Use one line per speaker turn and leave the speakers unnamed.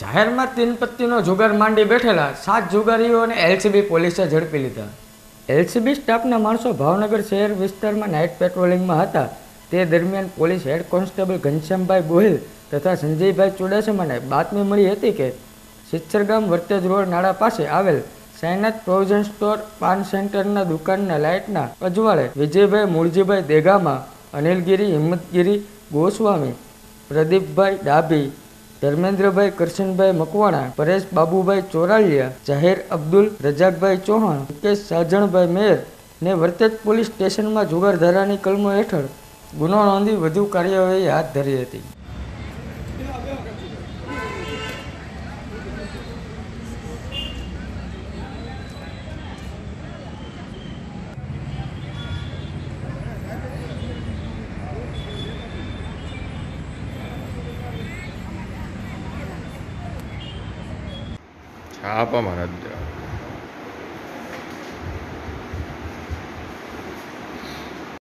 જાહેરમાં તીનપત્તીનો જુગાર માંડી બેઠેલા સાત જુગારીઓને એલસીબી પોલીસે ઝડપી લીધા. એલસીબી સ્ટાફના માણસો ભાવનગર શહેર વિસ્તારમાં નાઇટ પેટ્રોલિંગમાં હતા. તે દરમિયાન પોલીસ હેડ કોન્સ્ટેબલ ઘનશ્યામભાઈ ગોહિલ તથા સંજયભાઈ ચુડાસમાને બાતમી મળી હતી કે સિચ્છરગામ વર્તેજ રોડ નાળા પાસે આવેલ સાયનાથ પ્રોવિઝન સ્ટોર પાન સેન્ટરના દુકાનના લાઇટના અજવાળે વિજયભાઈ મૂળજીભાઈ દેગામા, અનિલગીરી હિંમતગીરી ગોસ્વામી, પ્રદીપભાઈ ડાભી ધર્મેન્દ્રભાઈ કરશનભાઈ મકવાણા, પરેશ બાબુભાઈ ચોરાલિયા, જાહેર અબ્દુલ રજાકભાઈ ચૌહાણ, મુકેશ સાજણભાઈ મેર ને વર્તેજ પોલીસ સ્ટેશનમાં જુગારધારાની કલમો હેઠળ ગુનો નોંધી વધુ કાર્યવાહી હાથ ધરી હતી.
હા